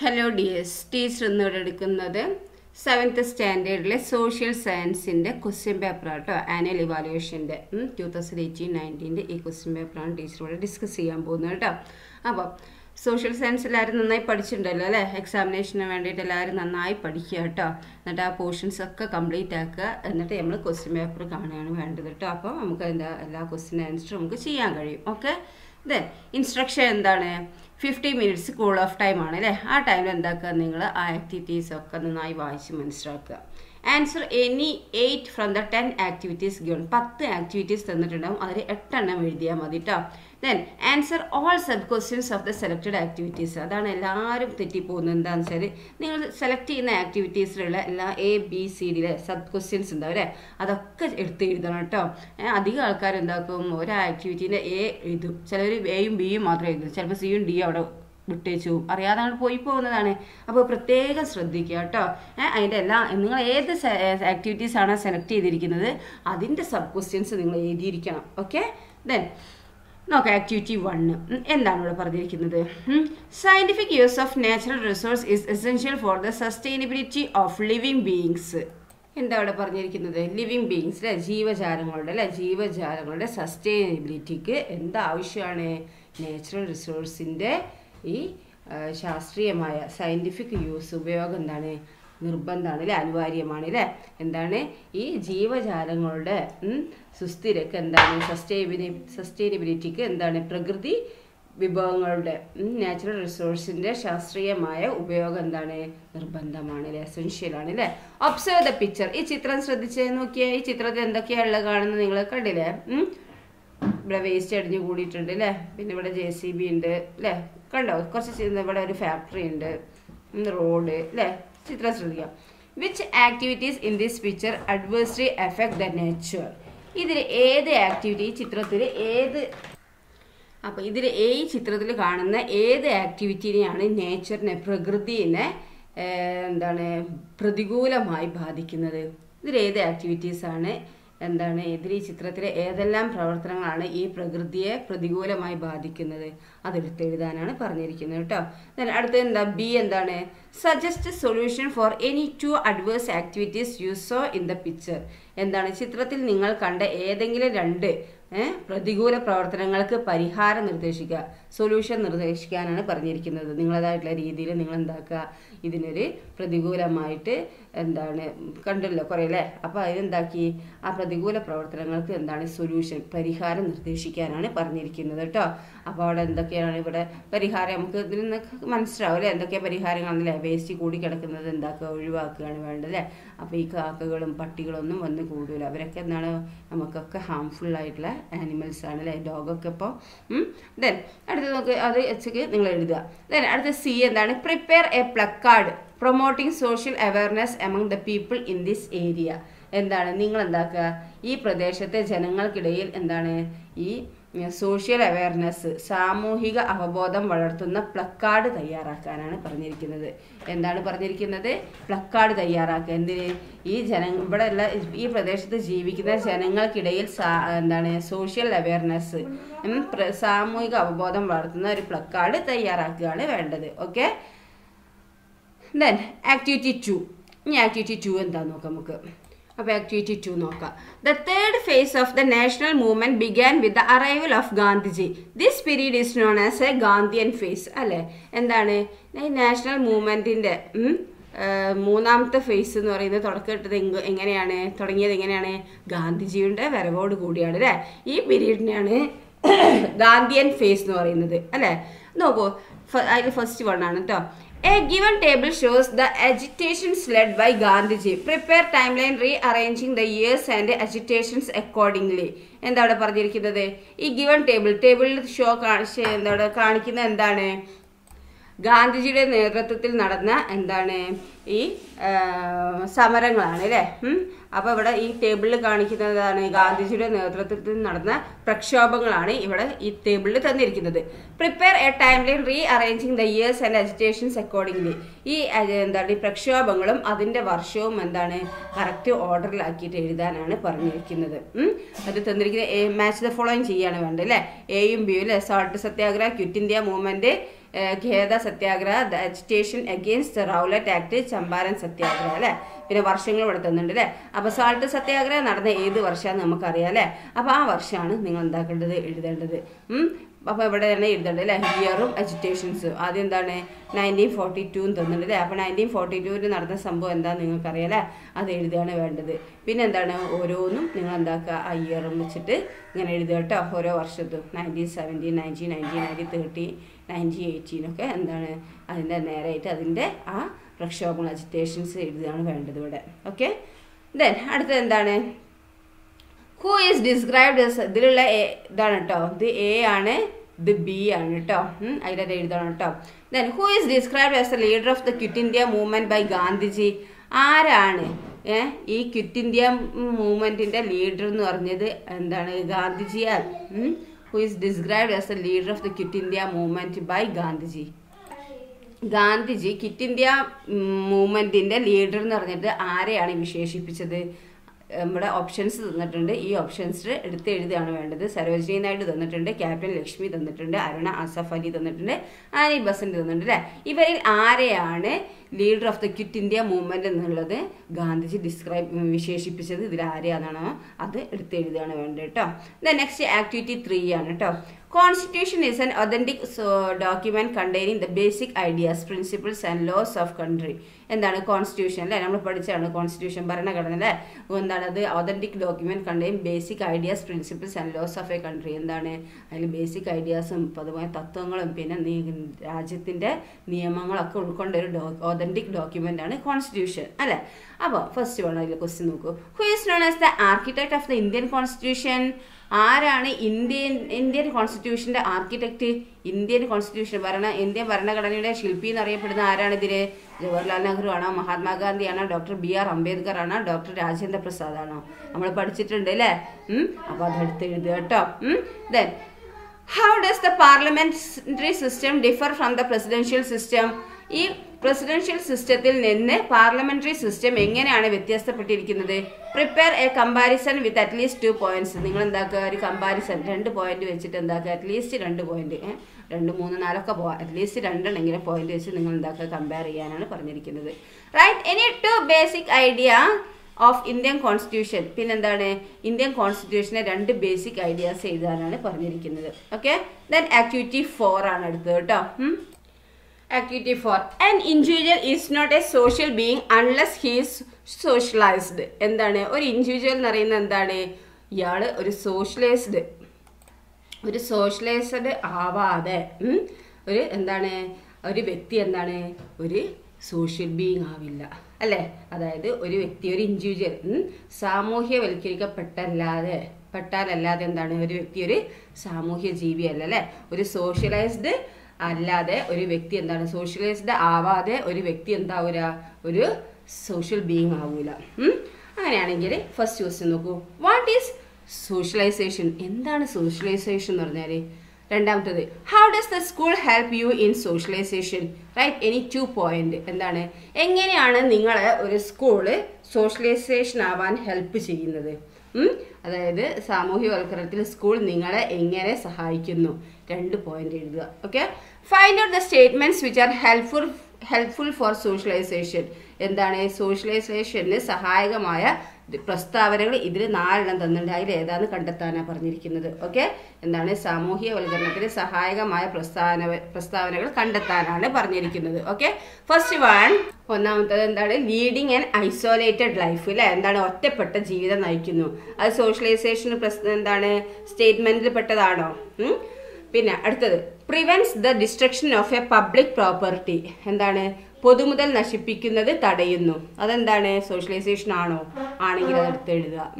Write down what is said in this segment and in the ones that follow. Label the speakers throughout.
Speaker 1: Hello dears teacher ഇന്നിവിടെ എടുക്കുന്നത് seventh സ്റ്റാൻഡേർഡിലെ സോഷ്യൽ സയൻസിന്റെ ക്വസ്റ്റ്യൻ പേപ്പർ കേട്ടോ ആനുവൽ ഇവാലുവേഷന്റെ ടു തൗസൻഡ് എയ്റ്റീൻ നയന്റീന്റെ ഈ ക്വസ്റ്റ്യൻ പേപ്പറാണ് ടീച്ചർ ഇവിടെ ഡിസ്കസ് ചെയ്യാൻ പോകുന്നത് കേട്ടോ അപ്പോൾ സോഷ്യൽ സയൻസ് എല്ലാവരും നന്നായി പഠിച്ചിട്ടുണ്ടല്ലോ അല്ലേ? എക്സാമിനേഷന് വേണ്ടിയിട്ട് എല്ലാവരും നന്നായി പഠിക്കുക കേട്ടോ എന്നിട്ട് ആ പോർഷൻസ് ഒക്കെ കംപ്ലീറ്റ് ആക്കുക. എന്നിട്ട് നമ്മൾ ക്വസ്റ്റ്യൻ പേപ്പർ കാണുകയാണ് വേണ്ടത് കേട്ടോ അപ്പോൾ നമുക്ക് അതിന്റെ എല്ലാ ക്വസ്റ്റ്യൻ ആൻസറും നമുക്ക് ചെയ്യാൻ കഴിയും. ഓക്കെ ദെൻ ഇൻസ്ട്രക്ഷൻ എന്താണ്? Fifty minutes cool off time ആണ് അല്ലേ ആ ടൈമിൽ എന്താക്കുക നിങ്ങൾ ആ ആക്ടിവിറ്റീസ് ഒക്കെ നന്നായി വായിച്ച് മനസ്സിലാക്കുക. Answer any eight from the ten activities given പത്ത് ആക്ടിവിറ്റീസ് തന്നിട്ടുണ്ടാവും. അതിൽ എട്ടെണ്ണം എഴുതിയാൽ മതി കേട്ടോ then answer all sub questions of the selected activities അതാണ് എല്ലാവരും തെറ്റിപ്പോകുന്നത്. എന്താണെന്ന് വെച്ചാൽ നിങ്ങൾ സെലക്ട് ചെയ്യുന്ന ആക്ടിവിറ്റീസിലുള്ള എല്ലാ എ ബി സി ഡിയിലെ സബ് ക്വസ്റ്റ്യൻസ് ഉണ്ടാവും അല്ലേ? അതൊക്കെ എടുത്ത് എഴുതണം കേട്ടോ അധികം ആൾക്കാർ എന്താക്കും ഒരു ആക്ടിവിറ്റീന്റെ എ എഴുതും. ചിലർ എയും ബിയും മാത്രം എഴുതും. ചിലപ്പോൾ സിയും ഡിയും അവിടെ വിട്ടേച്ചു. അറിയാതെ അങ്ങോട്ട് പോയി പോകുന്നതാണ്. അപ്പോൾ പ്രത്യേകം ശ്രദ്ധിക്കുക കേട്ടോ. അതിന്റെ എല്ലാ നിങ്ങൾ ഏത് ആക്ടിവിറ്റീസ് ആണോ സെലക്ട് ചെയ്തിരിക്കുന്നത് അതിന്റെ സബ് ക്വസ്റ്റ്യൻസ് നിങ്ങൾ എഴുതിയിരിക്കണം. ഓക്കെ ദെൻ നോക്കാം ആക്ടിവിറ്റി വണ്ണ് എന്താണ് ഇവിടെ പറഞ്ഞിരിക്കുന്നത്? Scientific use of natural resource is essential for the sustainability of living beings എന്താ ഇവിടെ പറഞ്ഞിരിക്കുന്നത്? ലിവിങ് ബീങ്സ് അല്ലെ ജീവജാലങ്ങളുടെ അല്ലെ ജീവജാലങ്ങളുടെ സസ്റ്റൈനബിലിറ്റിക്ക് എന്താവശ്യമാണ്? നാച്ചുറൽ റിസോഴ്സിന്റെ ഈ ശാസ്ത്രീയമായ സയന്റിഫിക് യൂസ് ഉപയോഗം എന്താണ്? നിർബന്ധമാണ് അല്ലേ? അനിവാര്യമാണ് അല്ലേ? എന്താണ്? ഈ ജീവജാലങ്ങളുടെ സുസ്ഥിരക്ക് എന്താണ്? സസ്റ്റൈബിലി സസ്റ്റൈനബിലിറ്റിക്ക് എന്താണ്? പ്രകൃതി വിഭവങ്ങളുടെ നാച്ചുറൽ റിസോഴ്സിന്റെ ശാസ്ത്രീയമായ ഉപയോഗം എന്താണ്? നിർബന്ധമാണ് അല്ലേ? എസെൻഷ്യലാണ് അല്ലേ? ഒബ്സർവ് ദ പിക്ചർ ഈ ചിത്രം ശ്രദ്ധിച്ച് നോക്കിയാൽ ഈ ചിത്രത്തിൽ എന്തൊക്കെയാണ് ഉള്ളത് കാണുന്നത് നിങ്ങൾ കണ്ടില്ലേ? ഇവിടെ വേസ്റ്റ് അടിഞ്ഞു കൂടിയിട്ടുണ്ട് അല്ലേ? പിന്നെ ഇവിടെ ജെ സി ബി ഉണ്ട് അല്ലേ? കണ്ടോ? കുറച്ച് ഇവിടെ ഒരു ഫാക്ടറി ഉണ്ട്. റോഡ് അല്ലേ ചിത്രം ശ്രദ്ധിക്കാം. Which activities in this picture adversely affect the nature ഇതിൽ ഏത് ആക്ടിവിറ്റി ചിത്രത്തിൽ ഏത് അപ്പോൾ ഇതിൽ ഈ ചിത്രത്തിൽ കാണുന്ന ഏത് ആക്ടിവിറ്റിനെയാണ് നേച്ചറിനെ പ്രകൃതിനെ എന്താണ് പ്രതികൂലമായി ബാധിക്കുന്നത്? ഇതിൽ ഏത് ആക്ടിവിറ്റീസാണ് എന്താണ്? ഇതിൽ ഈ ചിത്രത്തിലെ ഏതെല്ലാം പ്രവർത്തനങ്ങളാണ് ഈ പ്രകൃതിയെ പ്രതികൂലമായി ബാധിക്കുന്നത്? അതെടുത്ത് എഴുതാനാണ് പറഞ്ഞിരിക്കുന്നത് കേട്ടോ അടുത്ത എന്താ? ബി എന്താണ്? Suggest solution for any two adverse activities you saw in the picture എന്താണ്? ചിത്രത്തിൽ നിങ്ങൾ കണ്ട ഏതെങ്കിലും രണ്ട് പ്രതികൂല പ്രവർത്തനങ്ങൾക്ക് പരിഹാരം നിർദ്ദേശിക്കുക. സൊല്യൂഷൻ നിർദ്ദേശിക്കാനാണ് പറഞ്ഞിരിക്കുന്നത്. നിങ്ങളതായിട്ടുള്ള രീതിയിൽ നിങ്ങൾ എന്താക്കുക ഇതിനൊരു പ്രതികൂലമായിട്ട് എന്താണ്? കണ്ടല്ലോ കുറേ അല്ലേ? അപ്പോൾ അതിനെന്താക്കി ആ പ്രതികൂല പ്രവർത്തനങ്ങൾക്ക് എന്താണ്? സൊല്യൂഷൻ പരിഹാരം നിർദ്ദേശിക്കാനാണ് പറഞ്ഞിരിക്കുന്നത് കേട്ടോ അപ്പോൾ അവിടെ എന്തൊക്കെയാണ് ഇവിടെ പരിഹാരം? നമുക്ക് ഇതിൽ നിന്ന് മനസ്സിലാവും അല്ലേ? എന്തൊക്കെയാണ് പരിഹാരങ്ങളാണല്ലേ? വേസ്റ്റ് കൂടി കിടക്കുന്നത് എന്താക്കുക? ഒഴിവാക്കുകയാണ് വേണ്ടത് അല്ലേ? അപ്പോൾ ഈ കാക്കകളും പട്ടികളൊന്നും വന്ന് കൂടില്ല അവരൊക്കെ എന്താണ്? നമുക്കൊക്കെ ഹാംഫുൾ ആയിട്ടുള്ള ആനിമൽസ് ആണ് അല്ലേ? ഡോഗൊക്കെ ഇപ്പോൾ ദെൻ അടുത്ത നോക്ക്. അത് വെച്ചേക്ക് നിങ്ങൾ എഴുതുക. ദെൻ അടുത്ത സി എന്താണ്? Prepare a placard promoting social awareness among the people in this area എന്താണ്? നിങ്ങൾ എന്താക്കുക? ഈ പ്രദേശത്തെ ജനങ്ങൾക്കിടയിൽ എന്താണ്? ഈ സോഷ്യൽ അവയർനെസ് സാമൂഹിക അവബോധം വളർത്തുന്ന പ്ലക്കാർഡ് തയ്യാറാക്കാനാണ് പറഞ്ഞിരിക്കുന്നത്. എന്താണ് പറഞ്ഞിരിക്കുന്നത്? പ്ലക്കാർഡ് തയ്യാറാക്കുക. എന്തിന്? ഈ ജന ഇവിടെ ഉള്ള ഈ പ്രദേശത്ത് ജീവിക്കുന്ന ജനങ്ങൾക്കിടയിൽ എന്താണ് സോഷ്യൽ അവയർനെസ് സാമൂഹിക അവബോധം വളർത്തുന്ന ഒരു പ്ലക്കാർഡ് തയ്യാറാക്കുകയാണ് വേണ്ടത്. ഓക്കെ ദെൻ ആക്ടിവിറ്റി ടു ഇനി ആക്ടിവിറ്റി ടു എന്താ നോക്കാം നമുക്ക്. അപ്പോൾ ആക്ടിവിറ്റി ടു നോക്കാം. The third phase of the national movement began with the arrival of Gandhiji this period is known as a Gandhian phase അല്ലേ? എന്താണ്? ഈ നാഷണൽ മൂവ്മെന്റിന്റെ മൂന്നാമത്തെ ഫേസ് എന്ന് പറയുന്നത് തുടക്കമിട്ടത് എങ്ങനെയാണ്? തുടങ്ങിയത് എങ്ങനെയാണ്? ഗാന്ധിജിയുടെ വരവോട് കൂടിയാണ് അല്ലേ? ഈ പീരീഡിനെയാണ് ഗാന്ധിയൻ ഫേസ് എന്ന് പറയുന്നത് അല്ലേ? നോക്കൂ അതിൽ ഫസ്റ്റ് വൺ ആണ് കേട്ടോ A given table shows the agitations led by Gandhiji. Prepare timeline rearranging the years and agitations accordingly. എന്താ അവിടെ പറഞ്ഞിരിക്കുന്നത് ഈ ഗിവൺ ടേബിൾ ടേബിളിൽ ഷോ കാണിച്ച് എന്താ കാണിക്കുന്നത് എന്താണ് ഗാന്ധിജിയുടെ നേതൃത്വത്തിൽ നടന്ന എന്താണ് ഈ സമരങ്ങളാണ് അല്ലേ? അപ്പോൾ ഇവിടെ ഈ ടേബിളിൽ കാണിക്കുന്നതാണ് ഗാന്ധിജിയുടെ നേതൃത്വത്തിൽ നടന്ന പ്രക്ഷോഭങ്ങളാണ് ഇവിടെ ഈ ടേബിളിൽ തന്നിരിക്കുന്നത്. Prepare a timeline rearranging the years and agitations accordingly ഈ എന്താണ് ഈ പ്രക്ഷോഭങ്ങളും അതിന്റെ വർഷവും എന്താണ് കറക്റ്റ് ഓർഡറിലാക്കിയിട്ട് എഴുതാനാണ് പറഞ്ഞിരിക്കുന്നത്. അത് തന്നിരിക്കുന്നത് മാച്ച് ദ ഫോളോയിങ് ചെയ്യാണ് വേണ്ടത് അല്ലേ? എയും ബിയും അല്ലേ? Salt satyagraha quit India movement uh, Kheda satyagraha the agitation against Rowlatt Act Champaran satyagraha അല്ലേ? പിന്നെ വർഷങ്ങൾ ഇവിടെ തന്നിട്ടുണ്ട് അല്ലേ? അപ്പോൾ സാൾട്ട് സത്യാഗ്രഹം നടന്ന ഏത് വർഷമാണെന്ന് നമുക്കറിയാം അല്ലേ? അപ്പോൾ ആ വർഷമാണ് നിങ്ങൾ എന്താക്കേണ്ടത് എഴുതേണ്ടത്. അപ്പോൾ ഇവിടെ തന്നെ എഴുതേണ്ടത് അല്ലേ ഇയറും അജിറ്റേഷൻസ് ആദ്യം എന്താണ്? നയന്റീൻ ഫോർട്ടി ടു തന്നിട്ടുണ്ട് അല്ലേ അപ്പോൾ നയന്റീൻ ഫോർട്ടി ടുവിൽ നടന്ന സംഭവം എന്താണെന്ന് നിങ്ങൾക്കറിയാം അല്ലേ അത് എഴുതുകയാണ് വേണ്ടത്. പിന്നെ എന്താണ്? ഓരോന്നും നിങ്ങൾ എന്താക്കുക? ആ ഇയറും വെച്ചിട്ട് ഇങ്ങനെ എഴുതുക കേട്ടോ ഓരോ വർഷത്തും. Nineteen seventeen nineteen nineteen nineteen thirty nineteen എയ്റ്റീനൊക്കെ എന്താണ്? അതിന്റെ നേരായിട്ട് അതിന്റെ ആ പ്രക്ഷോഭങ്ങൾ അജിറ്റേഷൻസ് എഴുതുകയാണ് വേണ്ടത് ഇവിടെ. ഓക്കെ ദെൻ അടുത്തത് എന്താണ്? ഹൂ ഈസ് ഡിസ്ക്രൈബ്ഡ് ഇതിലുള്ള A- ഇതാണ് കേട്ടോ ഇത് എ ആണ് ഇത് ബി ആണ് കേട്ടോ അതിലത് എഴുതണം കേട്ടോ then who is described as a leader of the quit India movement by Gandhiji ആരാണ്? ഈ ക്വിറ്റ് ഇന്ത്യ മൂവ്മെന്റിന്റെ ലീഡർ എന്ന് പറഞ്ഞത് എന്താണ്? ഗാന്ധിജിയാൽ who is described as a leader of the quit India movement by Gandhiji Gandhiji quit India മൂവ്മെന്റിന്റെ leader എന്ന് പറഞ്ഞിട്ട് ആരെയാണ് വിശേഷിപ്പിച്ചത്? നമ്മുടെ ഓപ്ഷൻസ് തന്നിട്ടുണ്ട്. ഈ ഓപ്ഷൻസ് എടുത്ത് എഴുതുകയാണ് വേണ്ടത്. സരോജിനി നായിഡു തന്നിട്ടുണ്ട് ക്യാപ്റ്റൻ ലക്ഷ്മി തന്നിട്ടുണ്ട് അരുണ അസഫ് അലി തന്നിട്ടുണ്ട് ആനി ബസന്റ് തന്നിട്ടുണ്ട് അല്ലേ? ഇവരിൽ ആരെയാണ് leader of the quit India movement എന്നുള്ളത് ഗാന്ധിജി ഡിസ്ക്രൈബ് വിശേഷിപ്പിച്ചത് ഇതിൽ ആരെയാണോ അത് എടുത്തെഴുതുകയാണ് വേണ്ടത് കേട്ടോ ദ നെക്സ്റ്റ് ആക്ടിവിറ്റി ത്രീ ആണ് കേട്ടോ constitution is an authentic document containing the basic ideas principles and laws of country എന്താണ് കോൺസ്റ്റിറ്റ്യൂഷൻ അല്ലേ നമ്മൾ പഠിച്ചാണ് കോൺസ്റ്റിറ്റ്യൂഷൻ ഭരണഘടന അല്ലേ എന്താണ് അത്? Authentic document contain basic ideas principles and laws of a country എന്താണ്? അതിൽ ബേസിക് ഐഡിയാസും അതുപോലെ തത്വങ്ങളും പിന്നെ രാജ്യത്തിന്റെ നിയമങ്ങളൊക്കെ ഉൾക്കൊണ്ട ഒരു ഒതന്റിക് ഡോക്യുമെന്റ് ആണ് കോൺസ്റ്റിറ്റ്യൂഷൻ അല്ലേ? അപ്പോൾ ഫസ്റ്റ് വൺ അതിൽ ക്വസ്റ്റ്യൻ നോക്കൂ. Who is known as the architect of the Indian constitution ആരാണ് ഇന്ത്യൻ ഇന്ത്യൻ കോൺസ്റ്റിറ്റ്യൂഷന്റെ ആർക്കിടെക്ട് ഇന്ത്യൻ കോൺസ്റ്റിറ്റ്യൂഷൻ ഭരണ ഇന്ത്യൻ ഭരണഘടനയുടെ ശില്പി എന്നറിയപ്പെടുന്ന ആരാണ് ഇതിൽ? ജവഹർലാൽ നെഹ്റു ആണോ മഹാത്മാഗാന്ധി ആണോ ഡോക്ടർ ബി ആർ അംബേദ്കർ ആണോ ഡോക്ടർ രാജേന്ദ്ര പ്രസാദ് ആണോ? നമ്മൾ പഠിച്ചിട്ടുണ്ട് അല്ലേ? അപ്പോൾ അപ്പൊ അതെടുത്ത് എഴുതുക കേട്ടോ. Then how does the parliamentary system differ from the presidential system ഈ പ്രസിഡൻഷ്യൽ സിസ്റ്റത്തിൽ നിന്ന് പാർലമെന്ററി സിസ്റ്റം എങ്ങനെയാണ് വ്യത്യാസപ്പെട്ടിരിക്കുന്നത് prepare a comparison with at least two points നിങ്ങൾ എന്താക്കുക ഒരു കമ്പാരിസൺ രണ്ട് പോയിന്റ് വെച്ചിട്ട് എന്താക്കുക? അറ്റ്ലീസ്റ്റ് രണ്ട് പോയിന്റ് രണ്ട് മൂന്ന് നാലൊക്കെ പോവാം. അറ്റ്ലീസ്റ്റ് രണ്ടെണ്ണെങ്കിലും പോയിന്റ് വെച്ച് നിങ്ങൾ എന്താക്കുക കമ്പയർ ചെയ്യാനാണ് പറഞ്ഞിരിക്കുന്നത്. Write any two basic idea of Indian constitution പിന്നെന്താണ്? ഇന്ത്യൻ കോൺസ്റ്റിറ്റ്യൂഷനെ രണ്ട് ബേസിക് ഐഡിയാസ് എഴുതാനാണ് പറഞ്ഞിരിക്കുന്നത്. ഓക്കെ ദെൻ ആക്ടിവിറ്റി ഫോർ ആണ് അടുത്തത് കേട്ടോ. Activity an individual is not a social being unless he is socialized. എന്താണ്? ഒരു ഇൻഡിവിജ്വൽ എന്ന് പറയുന്നത് എന്താണ്? ഇയാൾ ഒരു സോഷ്യലൈസ്ഡ് ഒരു സോഷ്യലൈസ്ഡ് ആവാതെ ഒരു എന്താണ്? ഒരു വ്യക്തി എന്താണ്? ഒരു സോഷ്യൽ ബീങ് ആവില്ല. അല്ലേ? അതായത് ഒരു വ്യക്തി ഒരു ഇൻഡിവിജ്വൽ സാമൂഹ്യവൽക്കരിക്കപ്പെട്ടല്ലാതെ പെട്ടാലല്ലാതെ എന്താണ്? ഒരു വ്യക്തി ഒരു സാമൂഹ്യ ജീവിയല്ല അല്ലേ? ഒരു സോഷ്യലൈസ്ഡ് അല്ലാതെ ഒരു വ്യക്തി എന്താണ് സോഷ്യലൈസ്ഡ് ആവാതെ ഒരു വ്യക്തി എന്താവൂല? ഒരു സോഷ്യൽ ബീങ് ആവൂല? അങ്ങനെയാണെങ്കിൽ ഫസ്റ്റ് ക്വസ്റ്റ്യൻ നോക്കൂ. വാട്ട് ഈസ് സോഷ്യലൈസേഷൻ എന്താണ് സോഷ്യലൈസേഷൻ എന്ന് പറഞ്ഞാൽ രണ്ടാമത്തത് how does the school help you in socialisation write any two point എന്താണ്? എങ്ങനെയാണ് നിങ്ങൾ ഒരു സ്കൂൾ സോഷ്യലൈസേഷൻ ആവാൻ ഹെൽപ്പ് ചെയ്യുന്നത്? അതായത് സാമൂഹ്യവൽക്കരണത്തിൽ സ്കൂൾ നിങ്ങളെ എങ്ങനെ സഹായിക്കുന്നു? രണ്ട് പോയിന്റ് എഴുതുക. Okay find out the statements which are helpful helpful for socialisation എന്താണ്? സോഷ്യലൈസേഷന് സഹായകമായ പ്രസ്താവനകൾ ഇതിൽ നാലെണ്ണം തന്നിട്ടുണ്ട്. അതിൽ ഏതാന്ന് കണ്ടെത്താനാണ് പറഞ്ഞിരിക്കുന്നത്. ഓക്കെ എന്താണ്? സാമൂഹ്യവൽക്കരണത്തിന് സഹായകമായ പ്രസ്താവന പ്രസ്താവനകൾ കണ്ടെത്താനാണ് പറഞ്ഞിരിക്കുന്നത്. ഓക്കെ ഫസ്റ്റ് വൺ ഒന്നാമത്തത് എന്താണ്? ലീഡിങ് ആൻഡ് ഐസോലേറ്റഡ് ലൈഫ് അല്ലെ എന്താണ്? ഒറ്റപ്പെട്ട ജീവിതം നയിക്കുന്നു. അത് സോഷ്യലൈസേഷൻ എന്താണ്? സ്റ്റേറ്റ്മെന്റിൽ പെട്ടതാണോ? പിന്നെ അടുത്തത് prevents the destruction of a public property എന്താണ്? പൊതുമുതൽ നശിപ്പിക്കുന്നത് തടയുന്നു. അതെന്താണ്? സോഷ്യലൈസേഷൻ ആണോ? ആണെങ്കിൽ അത് എടുത്ത് എഴുതുക.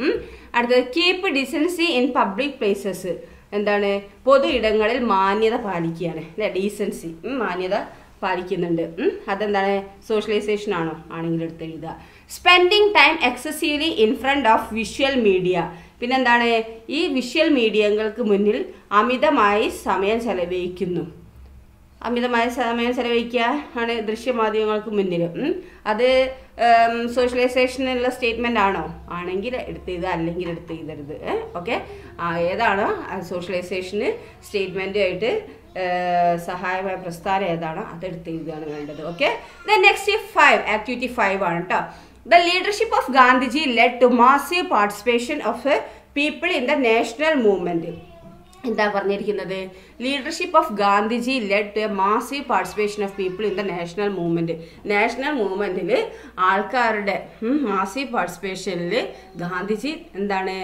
Speaker 1: അടുത്തത് keep decency in public places എന്താണ്? പൊതു ഇടങ്ങളിൽ മാന്യത പാലിക്കുകയാണ്. അല്ലെ? ഡീസൻസി മാന്യത പാലിക്കുന്നുണ്ട്. അതെന്താണ്? സോഷ്യലൈസേഷൻ ആണോ? ആണെങ്കിൽ എടുത്ത് എഴുതുക. Spending time excessively in front of visual media പിന്നെന്താണ്? ഈ വിഷ്വൽ മീഡിയകൾക്ക് മുന്നിൽ അമിതമായി സമയം ചെലവഴിക്കുന്നു. അമിതമായ സമയം ചെലവഴിക്കുക ആണ് ദൃശ്യമാധ്യമങ്ങൾക്ക് മുന്നിൽ. അത് സോഷ്യലൈസേഷനുള്ള സ്റ്റേറ്റ്മെന്റ് ആണോ? ആണെങ്കിൽ എടുത്ത് ചെയ്ത് അല്ലെങ്കിൽ എടുത്ത് ചെയ്തരുത് ഓക്കെ? ഏതാണോ? സോഷ്യലൈസേഷന് സ്റ്റേറ്റ്മെന്റുമായിട്ട് സഹായമായ പ്രസ്ഥാനം ഏതാണോ അതെടുത്ത് എഴുതുകയാണ് വേണ്ടത്. Okay? Next five activity five ആണ് കേട്ടോ the leadership of Gandhiji led to massive participation of people in the national movement എന്താ പറഞ്ഞിരിക്കുന്നത്? Leadership of Gandhiji led to a massive participation of people in the national movement national മൂവ്മെന്റിൽ ആൾക്കാരുടെ massive പാർട്ടിസിപ്പേഷനിൽ Gandhiji എന്താണ്?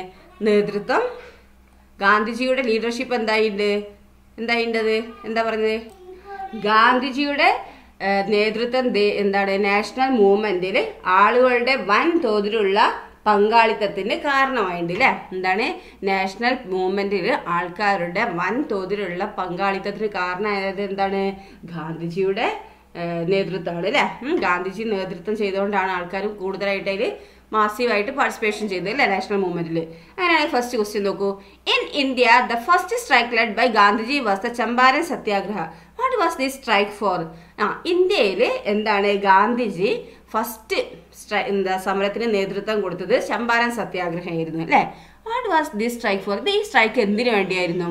Speaker 1: നേതൃത്വം. ഗാന്ധിജിയുടെ leadership എന്തായിട്ടുണ്ട് എന്തായിണ്ടത്? എന്താ പറഞ്ഞത്? ഗാന്ധിജിയുടെ നേതൃത്വം എന്താണ് നാഷണൽ മൂവ്മെന്റിൽ ആളുകളുടെ വൻ തോതിലുള്ള പങ്കാളിത്തത്തിന് കാരണമായിട്ടുണ്ട് അല്ലേ എന്താണ് നാഷണൽ മൂവ്മെന്റിൽ ആൾക്കാരുടെ വൻ തോതിലുള്ള പങ്കാളിത്തത്തിന് കാരണമായത് എന്താണ്? ഗാന്ധിജിയുടെ നേതൃത്വമാണ് അല്ലേ ഗാന്ധിജി നേതൃത്വം ചെയ്തുകൊണ്ടാണ് ആൾക്കാർ കൂടുതലായിട്ട് അതിൽ മാസീവായിട്ട് പാർട്ടിസിപ്പേഷൻ ചെയ്തത് അല്ലേ നാഷണൽ മൂവ്മെന്റിൽ അങ്ങനെയാണെങ്കിൽ ഫസ്റ്റ് ക്വസ്റ്റ്യൻ നോക്കൂ. In India the first strike led by Gandhiji was the Champaran satyagraha what was the strike for ആ ഇന്ത്യയിൽ എന്താണ് ഗാന്ധിജി ഫസ്റ്റ് എന്താ സമരത്തിന് നേതൃത്വം കൊടുത്തത് ചമ്പാരൻ സത്യാഗ്രഹമായിരുന്നു അല്ലേ? What was the strike for ഈ സ്ട്രൈക്ക് എന്തിനു വേണ്ടിയായിരുന്നു?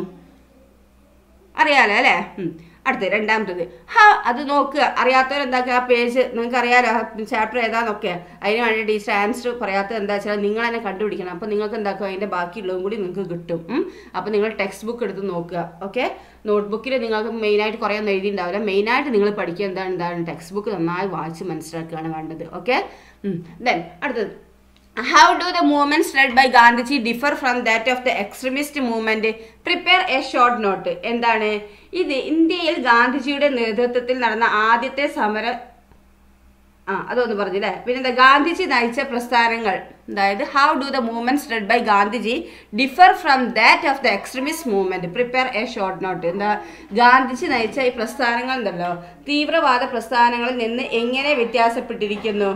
Speaker 1: അറിയാലോ അല്ലേ. അടുത്ത രണ്ടാമത്തത്. ഹാ അത് നോക്കുക അറിയാത്തവരെന്താക്കുക ആ പേജ് നിങ്ങൾക്ക് അറിയാലോ? ചാപ്റ്റർ ഏതാന്നൊക്കെ. അതിന് വേണ്ടി ടീച്ചർ ആൻസർ പറയാത്തത് എന്താ വെച്ചാൽ നിങ്ങൾ തന്നെ കണ്ടുപിടിക്കണം. അപ്പോൾ നിങ്ങൾക്ക് എന്താക്കുക അതിന്റെ ബാക്കിയുള്ളതും കൂടി നിങ്ങൾക്ക് കിട്ടും. അപ്പം അപ്പോൾ നിങ്ങൾ ടെക്സ്റ്റ് ബുക്ക് എടുത്ത് നോക്കുക. ഓക്കെ? നോട്ട്ബുക്കിൽ നിങ്ങൾക്ക് മെയിനായിട്ട് കുറേ ഒന്നും എഴുതിയിട്ടുണ്ടാവില്ല മെയിനായിട്ട് നിങ്ങൾ പഠിക്കുക. എന്താണ്? എന്താണ്? ടെക്സ്റ്റ് ബുക്ക് നന്നായി വായിച്ച് മനസ്സിലാക്കുകയാണ് വേണ്ടത്. ഓക്കെ? ദെൻ അടുത്തത്. How do the movements led by Gandhiji differ from that of the extremist movement? Prepare a short note എന്താണ് ഇത് ഇന്ത്യയിൽ ഗാന്ധിജിയുടെ നേതൃത്വത്തിൽ നടന്ന ആദ്യത്തെ സമര ആ അതൊന്ന് പറഞ്ഞില്ലേ പിന്നെ എന്താ ഗാന്ധിജി നയിച്ച പ്രസ്ഥാനങ്ങൾ. അതായത് how do the movements led by Gandhiji differ from that of the extremist movement prepare a short note എന്താ ഗാന്ധിജി നയിച്ച ഈ പ്രസ്ഥാനങ്ങൾ ഉണ്ടല്ലോ. തീവ്രവാദ പ്രസ്ഥാനങ്ങളിൽ നിന്ന് എങ്ങനെ വ്യത്യാസപ്പെട്ടിരിക്കുന്നു?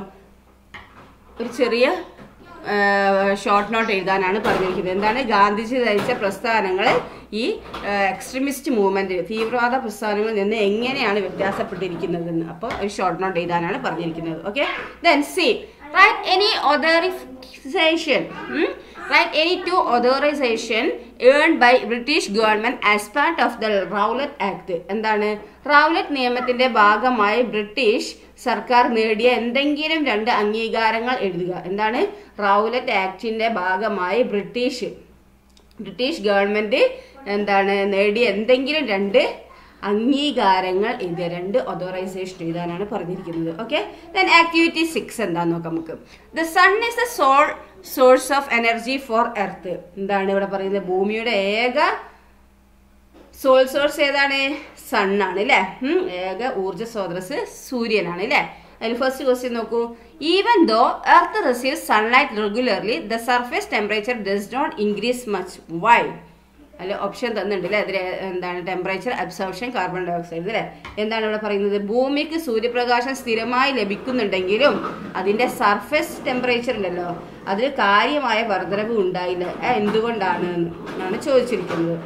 Speaker 1: ഒരു ചെറിയ ഷോർട്ട് നോട്ട് എഴുതാനാണ് പറഞ്ഞിരിക്കുന്നത്. എന്താണ്? ഗാന്ധിജി നയിച്ച പ്രസ്ഥാനങ്ങൾ ഈ എക്സ്ട്രീമിസ്റ്റ് മൂവ്മെന്റ് തീവ്രവാദ പ്രസ്ഥാനങ്ങളിൽ നിന്ന് എങ്ങനെയാണ് വ്യത്യാസപ്പെട്ടിരിക്കുന്നതെന്ന്. അപ്പോൾ ഒരു ഷോർട്ട് നോട്ട് എഴുതാനാണ് പറഞ്ഞിരിക്കുന്നത്. Okay then C write any authorisation write any two authorisation earn by British government as part of the Rowlatt Act എന്താണ്? റൗലറ്റ് നിയമത്തിന്റെ ഭാഗമായി ബ്രിട്ടീഷ് സർക്കാർ നേടിയ എന്തെങ്കിലും രണ്ട് അംഗീകാരങ്ങൾ എഴുതുക. എന്താണ്? റൗലറ്റ് ആക്ടിന്റെ ഭാഗമായി ബ്രിട്ടീഷ് ബ്രിട്ടീഷ് ഗവൺമെന്റ് എന്താണ്? നേടിയ എന്തെങ്കിലും രണ്ട് അംഗീകാരങ്ങൾ എഴുതിയ രണ്ട് ഓതോറൈസേഷൻ എഴുതാനാണ് പറഞ്ഞിരിക്കുന്നത്. ഓക്കെ ദെൻ ആക്ടിവിറ്റി സിക്സ് എന്താന്ന് നോക്കാം നമുക്ക്. The sun is the sole source of energy for earth എന്താണ് ഇവിടെ പറയുന്നത്? ഭൂമിയുടെ ഏക സോൾ സോഴ്സ് ഏതാണ്? സൺ ആണ് അല്ലേ ഏക ഊർജ സ്രോതസ് സൂര്യനാണ് അല്ലേ അതിൽ ഫസ്റ്റ് ക്വസ്റ്റ്യൻ നോക്കൂ. Even though earth receive sunlight regularly the surface temperature does not increase much why അല്ല ഓപ്ഷൻ തന്നിട്ടുണ്ട് അല്ലേ അതിൽ എന്താണ്? Temperature absorption carbon dioxide അല്ലേ എന്താണ് ഇവിടെ പറയുന്നത്? ഭൂമിക്ക് സൂര്യപ്രകാശം സ്ഥിരമായി ലഭിക്കുന്നുണ്ടെങ്കിലും അതിന്റെ സർഫേസ് ടെമ്പറേച്ചർ ഉണ്ടല്ലോ അതിൽ കാര്യമായ വർധനവ് ഉണ്ടായില്ല. എന്തുകൊണ്ടാണ്? എന്നാണ് ചോദിച്ചിരിക്കുന്നത്.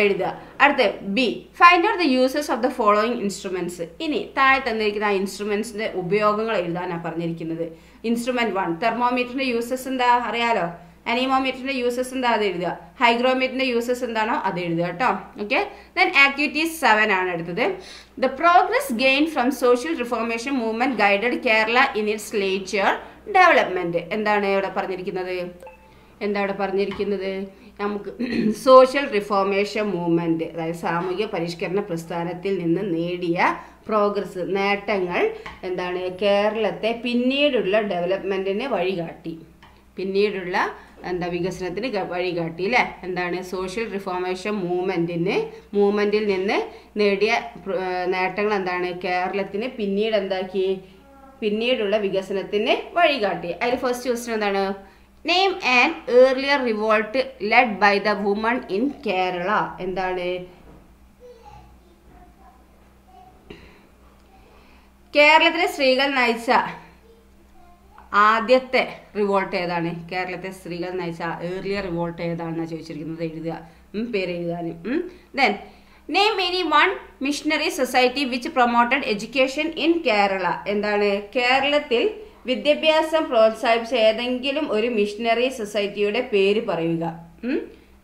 Speaker 1: എഴുതുക. അടുത്ത B find out the uses of the following instruments ഇനി താഴെ തന്നിരിക്കുന്ന ആ ഇൻസ്ട്രുമെന്റ്സിന്റെ ഉപയോഗങ്ങൾ എഴുതാനാണ് പറഞ്ഞിരിക്കുന്നത്. ഇൻസ്ട്രുമെന്റ് വൺ തെർമോമീറ്ററിന്റെ യൂസസ് എന്താ? അറിയാലോ? അനീമോമീറ്ററിന്റെ യൂസസ് എന്താ? അത് എഴുതുക. ഹൈഗ്രോമീറ്ററിന്റെ യൂസസ് എന്താണോ? അത് എഴുതുക കേട്ടോ. ഓക്കെ ദെൻ ആക്ടിവിറ്റീസ് സെവൻ ആണ് എടുത്തത് the progress gain from social reformation movement guided Kerala in its later development എന്താണ് ഇവിടെ പറഞ്ഞിരിക്കുന്നത്? എന്താണ് ഇവിടെ പറഞ്ഞിരിക്കുന്നത്? നമുക്ക് സോഷ്യൽ റിഫോർമേഷൻ മൂവ്മെന്റ് അതായത് സാമൂഹിക പരിഷ്കരണ പ്രസ്ഥാനത്തിൽ നിന്ന് നേടിയ പ്രോഗ്രസ് നേട്ടങ്ങൾ എന്താണ്? കേരളത്തെ പിന്നീടുള്ള ഡെവലപ്മെന്റിന് വഴികാട്ടി. പിന്നീടുള്ള എന്താ വികസനത്തിന് വഴികാട്ടി അല്ലേ? എന്താണ്? സോഷ്യൽ റിഫോർമേഷൻ മൂവ്മെന്റിന് മൂവ്മെന്റിൽ നിന്ന് നേടിയ നേട്ടങ്ങൾ എന്താണ്? കേരളത്തിന് പിന്നീട് എന്താക്കി? പിന്നീടുള്ള വികസനത്തിന് വഴികാട്ടി. അതിൽ ഫസ്റ്റ് ക്വസ്റ്റ്യൻ എന്താണ്? Name and earlier revolt led by the woman in Kerala എന്താണ്? കേരളത്തിലെ സ്ത്രീകൾ നയിച്ച ആദ്യത്തെ റിവോൾട്ട് ഏതാണ്? കേരളത്തെ സ്ത്രീകൾ നയിച്ച ഏർലിയർ റിവോൾട്ട് ഏതാണെന്നാണ് ചോദിച്ചിരിക്കുന്നത്? എഴുതുക. പേര് എഴുതാനും then name any one missionary society which promoted education in Kerala എന്താണ്? കേരളത്തിൽ വിദ്യാഭ്യാസം പ്രോത്സാഹിപ്പിച്ച ഏതെങ്കിലും ഒരു മിഷണറി സൊസൈറ്റിയുടെ പേര് പറയുക.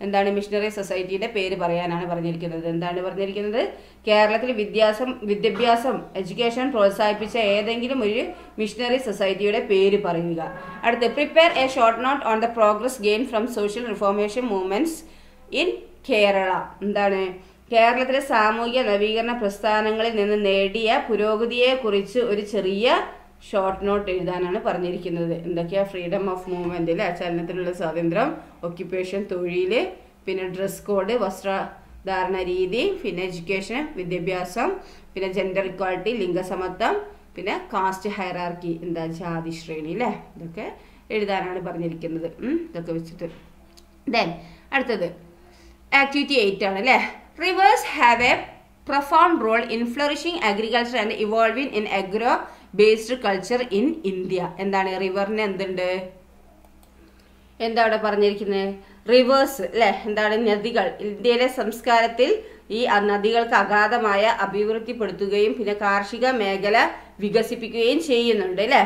Speaker 1: എന്താണ് മിഷണറി സൊസൈറ്റിയുടെ പേര് പറയാനാണ് പറഞ്ഞിരിക്കുന്നത്. എന്താണ് പറഞ്ഞിരിക്കുന്നത്? കേരളത്തിൽ വിദ്യാസം വിദ്യാഭ്യാസം എഡ്യൂക്കേഷൻ പ്രോത്സാഹിപ്പിച്ച ഏതെങ്കിലും ഒരു മിഷണറി സൊസൈറ്റിയുടെ പേര് പറയുക. അടുത്ത് prepare a short note on the progress gain from social reformation movements in Kerala എന്താണ്? കേരളത്തിലെ സാമൂഹിക നവീകരണ പ്രസ്ഥാനങ്ങളിൽ നിന്ന് നേടിയ പുരോഗതിയെക്കുറിച്ച് ഒരു ചെറിയ ഷോർട്ട് നോട്ട് എഴുതാനാണ് പറഞ്ഞിരിക്കുന്നത്. എന്തൊക്കെയാ? ഫ്രീഡം ഓഫ് മൂവ്മെന്റ് ആ ചലനത്തിനുള്ള സ്വാതന്ത്ര്യം ഒക്യുപ്പേഷൻ തൊഴിൽ പിന്നെ ഡ്രസ് കോഡ് വസ്ത്രധാരണ രീതി പിന്നെ എഡ്യൂക്കേഷൻ വിദ്യാഭ്യാസം പിന്നെ ജെൻഡർ ഇക്വാളിറ്റി ലിംഗസമത്വം പിന്നെ കാസ്റ്റ് ഹൈറാർക്കി എന്താ ജാതി ശ്രേണി അല്ലേ ഇതൊക്കെ എഴുതാനാണ് പറഞ്ഞിരിക്കുന്നത്. ഇതൊക്കെ വെച്ചിട്ട്. ദെൻ അടുത്തത്. ആക്ടിവിറ്റി എയ്റ്റ് ആണ് അല്ലേ rivers have a profound role in flourishing agriculture and evolving in agro based culture in India എന്താണ്? റിവറിന് എന്തുണ്ട്? എന്താ അവിടെ പറഞ്ഞിരിക്കുന്നത് റിവേഴ്സ് അല്ലെ എന്താണ്? നദികൾ. ഇന്ത്യയിലെ സംസ്കാരത്തിൽ ഈ നദികൾക്ക് അഗാധമായ അഭിവൃദ്ധിപ്പെടുത്തുകയും പിന്നെ കാർഷിക മേഖല വികസിപ്പിക്കുകയും ചെയ്യുന്നുണ്ട് അല്ലേ?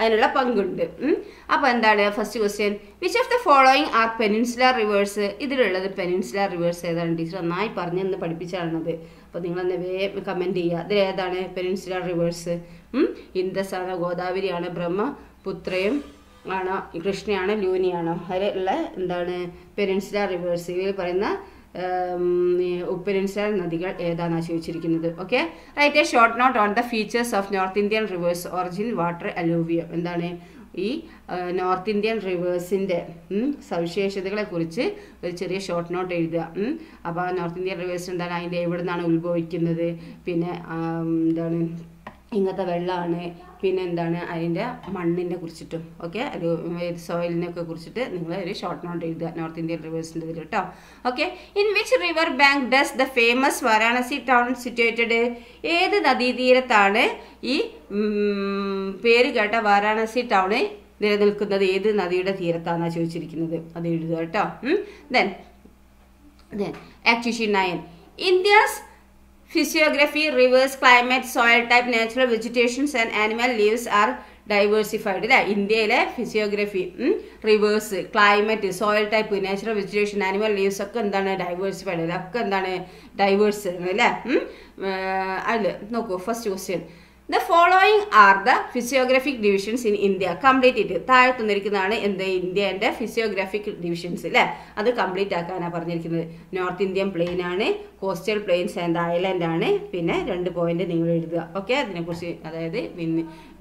Speaker 1: അതിനുള്ള പങ്കുണ്ട്. ഉം? അപ്പൊ എന്താണ്? First question which of the following are peninsular rivers ഇതിലുള്ളത് പെനിൻസുലർ റിവേഴ്സ് ഏതാണ് ടീച്ചർ നന്നായി പറഞ്ഞെന്ന് പഠിപ്പിച്ചാണത് അപ്പൊ നിങ്ങൾ എന്നെ വേ കമന്റ് ചെയ്യുക. ഇതിൽ ഏതാണ് പെനിൻസുലർ റിവേഴ്സ് ഇൻഡസ് ഗോദാവരിയാണ് ഗോദാവരിയാണ് ബ്രഹ്മപുത്രയും ആണോ കൃഷ്ണയാണ് ലൂനിയാണോ അതിലുള്ള എന്താണ്? Peninsula rivers. ഇവയിൽ പറയുന്ന പെനിൻസുലർ നദികൾ ഏതാണെന്ന് ചോദിച്ചിരിക്കുന്നത്. Okay write a short note on the features of north Indian rivers origin water alluvium എന്താണ്? ഈ നോർത്ത് ഇന്ത്യൻ റിവേഴ്സിന്റെ സവിശേഷതകളെ കുറിച്ച് ഒരു ചെറിയ ഷോർട്ട് നോട്ട് എഴുതുക. അപ്പോൾ നോർത്ത് ഇന്ത്യൻ റിവേഴ്സ് എന്താണ്? അതിന്റെ എവിടെ നിന്നാണ് ഉത്ഭവിക്കുന്നത്? പിന്നെ എന്താണ്? ഇങ്ങനത്തെ വെള്ളമാണ് പിന്നെ എന്താണ് അതിന്റെ മണ്ണിനെ കുറിച്ചിട്ടും ഓക്കെ ഒരു സോയിലിനെ ഒക്കെ കുറിച്ചിട്ട് നിങ്ങൾ ഒരു ഷോർട്ട് നോട്ട് എഴുതുക. നോർത്ത് ഇന്ത്യൻ റിവേഴ്സിന്റെ ഇതിൽ കേട്ടോ okay in which river bank does the famous Varanasi town situated ഏത് നദീതീരത്താണ് ഈ പേര് കേട്ട വാരാണസി ടൗണ് നിലനിൽക്കുന്നത്? ഏത് നദിയുടെ തീരത്താണെന്നാണ് ചോദിച്ചിരിക്കുന്നത്? അത് എഴുതുക കേട്ടോ then Then, activity 9. India's physiography, rivers, climate, soil type, natural vegetations and animal lives are diversified അല്ലേ ഇന്ത്യയിലെ physiography rivers climate soil type natural vegetation animal lives ഒക്കെ എന്താണ് ഡൈവേഴ്സിഫൈഡ് അതൊക്കെ എന്താണ് ഡൈവേഴ്സ് അല്ലേ? അതിൽ നോക്കൂ first question the following are the physiographic divisions in India complete ചെയ്ത് താഴെ തന്നിരിക്കുന്നതാണ് എന്ത്? ഇന്ത്യന്റെ ഫിസിയോഗ്രഫിക് ഡിവിഷൻസ് അല്ലേ അത് കംപ്ലീറ്റ് ആക്കാനാണ് പറഞ്ഞിരിക്കുന്നത്. നോർത്ത് ഇന്ത്യൻ പ്ലെയിൻ ആണ്. കോസ്റ്റൽ പ്ലെയിൻസ് ആൻഡ് ഐലൻഡ് ആണ്. പിന്നെ രണ്ട് പോയിന്റ് നിങ്ങൾ എഴുതുക. ഓക്കെ അതിനെക്കുറിച്ച് അതായത്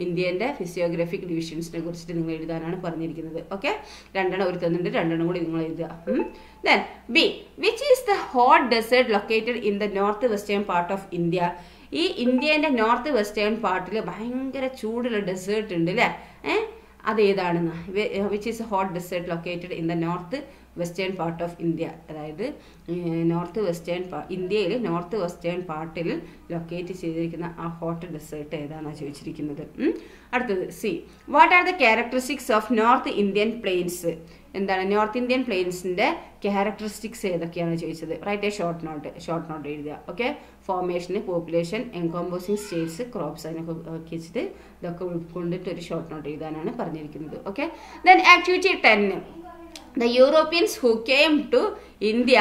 Speaker 1: ഇന്ത്യന്റെ ഫിസിയോഗ്രഫിക് ഡിവിഷൻസിനെ കുറിച്ചിട്ട് നിങ്ങൾ എഴുതാനാണ് പറഞ്ഞിരിക്കുന്നത്. ഓക്കെ രണ്ടെണ്ണം ഒരു തന്നിട്ട് രണ്ടെണ്ണം കൂടി നിങ്ങൾ എഴുതുക. Then B which is the hot desert located in the north western part of India ഈ ഇന്ത്യേന്റെ നോർത്ത് വെസ്റ്റേൺ പാർട്ടിൽ ഭയങ്കര ചൂടുള്ള ഡെസേർട്ട് ഉണ്ട് അല്ലേ ഏഹ് അത് ഏതാണെന്ന് which is hot desert located in the north western part of India. അതായത് നോർത്ത് വെസ്റ്റേൺ ഇന്ത്യയിൽ നോർത്ത് വെസ്റ്റേൺ പാർട്ടിൽ ലൊക്കേറ്റ് ചെയ്തിരിക്കുന്ന ആ ഹോട്ട് ഡെസേർട്ട് ഏതാണെന്നാണ് ചോദിച്ചിരിക്കുന്നത്. അടുത്തത് C what are the characteristics of north Indian plains എന്താണ് നോർത്ത് ഇന്ത്യൻ പ്ലെയിൻസിന്റെ ക്യാരക്ടറിസ്റ്റിക്സ് ഏതൊക്കെയാണ് ചോദിച്ചത്? Write a short note short note എഴുതുക. Okay formation population encompassing states crops അതിനൊക്കെ വെച്ചിട്ട് ഇതൊക്കെ ഉൾക്കൊണ്ടിട്ട് ഒരു ഷോർട്ട് നോട്ട് എഴുതാനാണ് പറഞ്ഞിരിക്കുന്നത്. Okay then activity ten the Europeans who came to India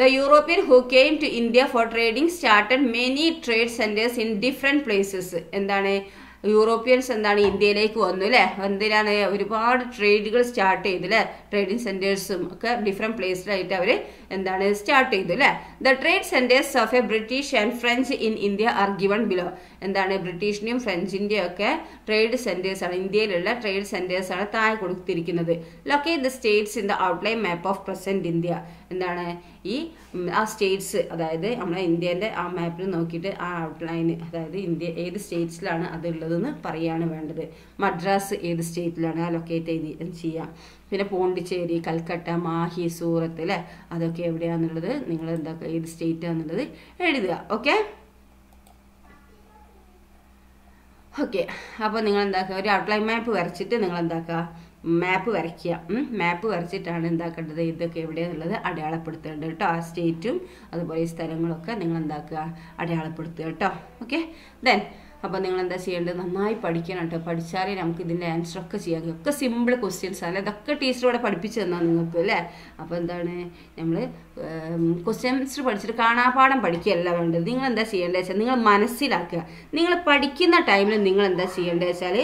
Speaker 1: The European who came to India for trading started many trade centers in different places. എന്താണ്? Europeans എന്താണ് ഇന്ത്യയിലേക്ക് വന്നു അല്ലേ എന്തിനാണ് ഒരുപാട് ട്രേഡുകൾ സ്റ്റാർട്ട് ചെയ്തില്ലേ ട്രേഡിംഗ് സെന്റേഴ്സും ഒക്കെ ഡിഫറെന്റ് പ്ലേസിലായിട്ട് അവർ എന്താണ് സ്റ്റാർട്ട് ചെയ്തു അല്ലേ the trade centres of a British and French in India are given below എന്താണ് ബ്രിട്ടീഷിന്റെയും ഫ്രഞ്ചിന്റെയും ഒക്കെ ട്രേഡ് സെന്റേഴ്സ് ആണ്. ഇന്ത്യയിലുള്ള ട്രേഡ് സെന്റേഴ്സ് ആണ് താഴെ കൊടുത്തിരിക്കുന്നത്. Locate the states in the outline map of present India എന്താണ് ഈ ആ സ്റ്റേറ്റ്സ് അതായത് നമ്മളെ ഇന്ത്യന്റെ ആ മാപ്പിൽ നോക്കിയിട്ട് ആ ഔട്ട്ലൈൻ അതായത് ഇന്ത്യ ഏത് സ്റ്റേറ്റ്സിലാണ് അതുള്ളതെന്ന് പറയാണ് വേണ്ടത്. മദ്രാസ് ഏത് സ്റ്റേറ്റിലാണ് ആ ലൊക്കേറ്റ് ചെയ്ത് ചെയ്യാം. പിന്നെ പോണ്ടിച്ചേരി കൽക്കട്ട മാഹി സൂറത്ത് അല്ലേ? അതൊക്കെ എവിടെയാണെന്നുള്ളത് നിങ്ങൾ എന്താ ഏത് സ്റ്റേറ്റാണെന്നുള്ളത് എഴുതുക. ഓക്കെ ഓക്കെ അപ്പോൾ നിങ്ങൾ എന്താക്കുക? ഒരു ഔട്ട്ലൈൻ മാപ്പ് വരച്ചിട്ട് നിങ്ങൾ എന്താക്കുക? മാപ്പ് വരയ്ക്കുക. മാപ്പ് വരച്ചിട്ടാണ് എന്താക്കേണ്ടത്? ഇതൊക്കെ എവിടെയാണെന്നുള്ളത് അടയാളപ്പെടുത്തേണ്ടത് കേട്ടോ. ആ സ്റ്റേറ്റും അതുപോലെ ഈ സ്ഥലങ്ങളൊക്കെ നിങ്ങൾ എന്താക്കുക? അടയാളപ്പെടുത്തുക കേട്ടോ. ഓക്കെ ദെൻ അപ്പോൾ നിങ്ങൾ എന്താ ചെയ്യേണ്ടത്? നന്നായി പഠിക്കണം കേട്ടോ പഠിച്ചാലേ നമുക്ക് ഇതിന്റെ ആൻസർ ഒക്കെ ചെയ്യാൻ കഴിയും. ഒക്കെ സിമ്പിൾ ക്വസ്റ്റ്യൻസ് ആണ് ഇതൊക്കെ ടീച്ചറോടെ പഠിപ്പിച്ചു തന്നാൽ നിങ്ങൾക്ക് അല്ലേ? അപ്പോൾ എന്താണ്? നമ്മൾ ക്വസ്റ്റ്യൻസ് പഠിച്ചിട്ട് കാണാപാഠം പഠിക്കുകയല്ല വേണ്ടത്. നിങ്ങൾ എന്താ ചെയ്യേണ്ടത് വെച്ചാൽ നിങ്ങൾ മനസ്സിലാക്കുക. നിങ്ങൾ പഠിക്കുന്ന ടൈമിൽ നിങ്ങൾ എന്താ ചെയ്യേണ്ടത് വെച്ചാൽ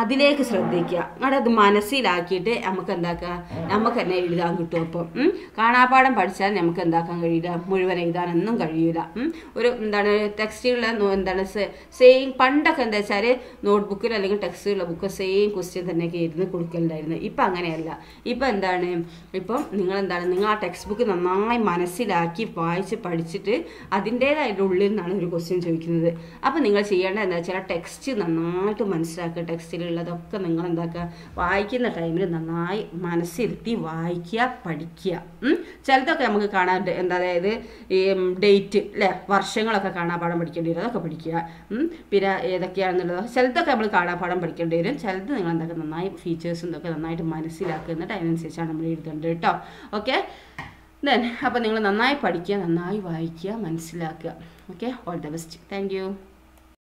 Speaker 1: അതിലേക്ക് ശ്രദ്ധിക്കുക. എന്നിട്ട് അത് മനസ്സിലാക്കിയിട്ട് നമുക്ക് എന്താക്കുക? നമുക്ക് തന്നെ എഴുതാൻ കിട്ടും അപ്പം. കാണാപാഠം പഠിച്ചാൽ നമുക്ക് എന്താക്കാൻ കഴിയില്ല? മുഴുവൻ എഴുതാനൊന്നും കഴിയില്ല ഒരു എന്താണ് ടെക്സ്റ്റുകളിലെ എന്താണ് സെയിം പണ്ടൊക്കെ എന്താ വെച്ചാൽ നോട്ട്ബുക്കിൽ അല്ലെങ്കിൽ ടെക്സ്റ്റുകളിലെ ബുക്ക് സെയിം ക്വസ്റ്റ്യൻ തന്നെയൊക്കെ ഇരുന്ന് കൊടുക്കലുണ്ടായിരുന്നു. ഇപ്പം അങ്ങനെയല്ല. ഇപ്പം എന്താണ് ഇപ്പം നിങ്ങൾ എന്താണ് നിങ്ങൾ ആ ടെക്സ്റ്റ് ബുക്ക് നന്നായി മനസ്സിലാക്കി വായിച്ച് പഠിച്ചിട്ട് അതിന്റേതായിട്ട് ഉള്ളിൽ നിന്നാണ് ഒരു ക്വസ്റ്റ്യൻ ചോദിക്കുന്നത്. അപ്പോൾ നിങ്ങൾ ചെയ്യേണ്ടത് എന്താ വെച്ചാൽ ടെക്സ്റ്റ് നന്നായിട്ട് മനസ്സിലാക്കുക. ടെക്സ്റ്റിലുള്ളതൊക്കെ നിങ്ങൾ എന്താക്കുക വായിക്കുന്ന ടൈമിൽ നന്നായി മനസ്സിരുത്തി വായിക്കുക പഠിക്കുക. ചിലതൊക്കെ നമുക്ക് കാണാൻ എന്താ അതായത് ഡേറ്റ് അല്ലേ വർഷങ്ങളൊക്കെ കാണാപാഠം പഠിക്കേണ്ടി വരും. അതൊക്കെ പഠിക്കുക. പിന്നെ ഏതൊക്കെയാണെന്നുള്ളത്. ചിലതൊക്കെ നമ്മൾ കാണാപാഠം പഠിക്കേണ്ടി വരും. ചിലത് നിങ്ങൾ എന്താക്കുക നന്നായി ഫീച്ചേഴ്സും ഇതൊക്കെ നന്നായിട്ട് മനസ്സിലാക്കുക എന്നിട്ട് അതിനനുസരിച്ചാണ് നമ്മൾ എഴുതേണ്ടത് കേട്ടോ. ഓക്കെ ദെൻ അപ്പോൾ നിങ്ങൾ നന്നായി പഠിക്കുക നന്നായി വായിക്കുക മനസ്സിലാക്കുക. Okay all the best thank